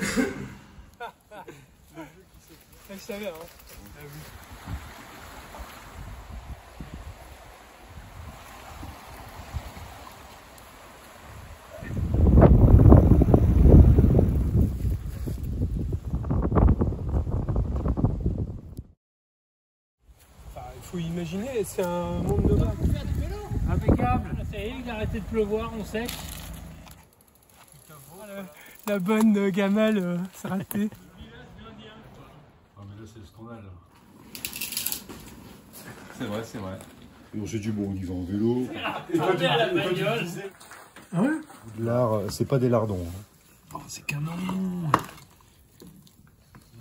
Ah, je savais, hein. Ah oui. Enfin, il faut imaginer, c'est un monde de bas. Impeccable. Ça y est, il a arrêté de pleuvoir, on sèche. La bonne euh, gamelle euh, s'est ratée. Ah mais là c'est le scandale. C'est vrai, c'est vrai. Et on s'est dit, bon, on y va en vélo. Attendez à la bagnole. Ah ouais l'art, euh, c'est pas des lardons. hein. Oh, c'est canon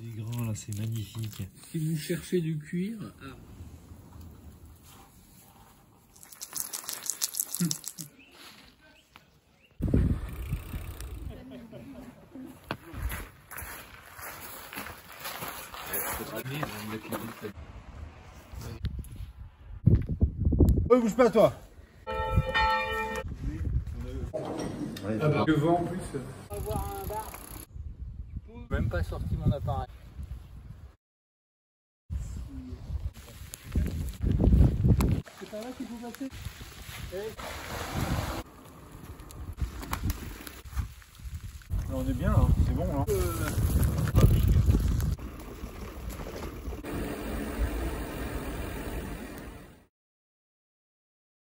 Il est grand là, c'est magnifique. Si vous cherchez du cuir, ah. Ouais, bouge pas, toi Le vent en plus. même pas sorti mon appareil. C'est par là qu'il faut passer on est bien, là. c'est bon. Là.